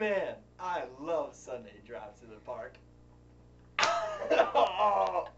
Man, I love Sunday drives in the park. oh.